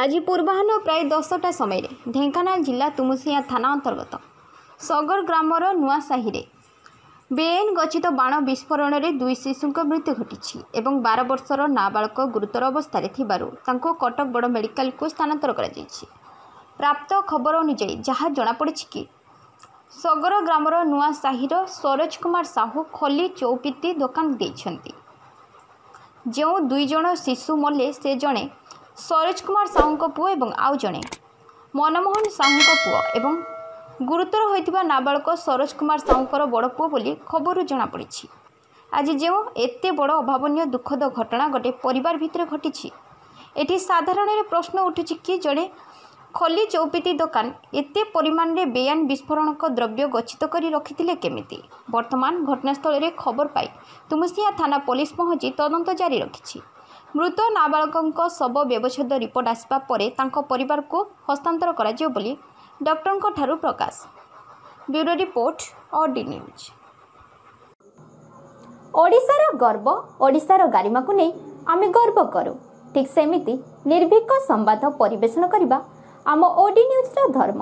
ଆଜି ପୂର୍ବାହ୍ନ ପ୍ରାୟ ଦଶଟା ସମୟରେ ଢେଙ୍କାନାଳ ଜିଲ୍ଲା ତୁମୁସିଆ ଥାନା ଅନ୍ତର୍ଗତ। ସଗର ଗ୍ରାମର ନୂଆ ସାହିରେ ବେଆଇନ ଗଚ୍ଛିତ ବାଣ ବିସ୍ଫୋରଣରେ ଦୁଇ ଶିଶୁଙ୍କ ମୃତ୍ୟୁ ଘଟିଛି ଏବଂ ବାର ବର୍ଷର ନାବାଳକ ଗୁରୁତର ଅବସ୍ଥାରେ ଥିବାରୁ ତାଙ୍କୁ କଟକ ବଡ଼ ମେଡ଼ିକାଲକୁ ସ୍ଥାନାନ୍ତର କରାଯାଇଛି। ପ୍ରାପ୍ତ ଖବର ଅନୁଯାୟୀ ଯାହା ଜଣାପଡ଼ିଛି କି ସଗର ଗ୍ରାମର ନୂଆ ସାହିର ସରୋଜ କୁମାର ସାହୁ ଖଲି ଚୌପିତି ଦୋକାନ ଦେଇଛନ୍ତି। ଯେଉଁ ଦୁଇ ଜଣ ଶିଶୁ ମଲେ ସେ ଜଣେ ସରୋଜ କୁମାର ସାହୁଙ୍କ ପୁଅ ଏବଂ ଆଉ ଜଣେ। ମନମୋହନ ସାହୁଙ୍କ ପୁଅ ଏବଂ ଗୁରୁତର ହୋଇଥିବା ନାବାଳକ ସରୋଜ କୁମାର ସାହୁଙ୍କର ବଡ଼ ପୁଅ ବୋଲି ଖବରରୁ ଜଣାପଡ଼ିଛି। ଆଜି ଯେଉଁ ଏତେ ବଡ଼ ଅଭାବନୀୟ ଦୁଃଖଦ ଘଟଣା ଗୋଟେ ପରିବାର ଭିତରେ ଘଟିଛି ଏଠି ସାଧାରଣରେ ପ୍ରଶ୍ନ ଉଠୁଛି କି ଜଣେ ଖଲି ଚୌପିତି ଦୋକାନ ଏତେ ପରିମାଣରେ ବେଆଇନ ବିସ୍ଫୋରଣକ ଦ୍ରବ୍ୟ ଗଚ୍ଛିତ କରି ରଖିଥିଲେ କେମିତି? ବର୍ତ୍ତମାନ ଘଟଣାସ୍ଥଳରେ ଖବର ପାଇ ତୁମସିଆ ଥାନା ପୋଲିସ ପହଞ୍ଚି ତଦନ୍ତ ଜାରି ରଖିଛି। ମୃତ ନାବାଳକଙ୍କ ଶବ ବ୍ୟବଚ୍ଛେଦ ରିପୋର୍ଟ ଆସିବା ପରେ ତାଙ୍କ ପରିବାରକୁ ହସ୍ତାନ୍ତର କରାଯିବ ବୋଲି ଡକ୍ଟରଙ୍କ ଠାରୁ ପ୍ରକାଶ। ବ୍ୟୁରୋ ରିପୋର୍ଟ ଅଡି ନ୍ୟୁଜ୍। ଓଡ଼ିଶାର ଗର୍ବ ଓଡ଼ିଶାର ଗାରିମାକୁ ନେଇ ଆମେ ଗର୍ବ କରୁ। ଠିକ୍ ସେମିତି ନିର୍ଭୀକ ସମ୍ବାଦ ପରିବେଷଣ କରିବା ଆମ ଓଡି ନ୍ୟୁଜ୍ର ଧର୍ମ।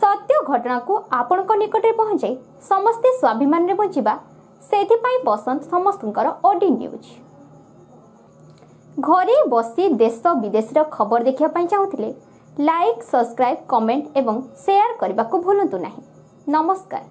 ସତ୍ୟ ଘଟଣାକୁ ଆପଣଙ୍କ ନିକଟରେ ପହଞ୍ଚାଇ ସମସ୍ତେ ସ୍ୱାଭିମାନରେ ବଞ୍ଚିବା ସେଥିପାଇଁ ପସନ୍ଦ ସମସ୍ତଙ୍କର ଓଡି ନ୍ୟୁଜ୍। ଘରେ ବସି ଦେଶ ବିଦେଶର ଖବର ଦେଖିବା ପାଇଁ ଚାହୁଁଥିଲେ। ଲାଇକ୍ ସବସ୍କ୍ରାଇବ୍ କମେଣ୍ଟ ଏବଂ ସେୟାର କରିବାକୁ ଭୁଲନ୍ତୁ ନାହିଁ। ନମସ୍କାର।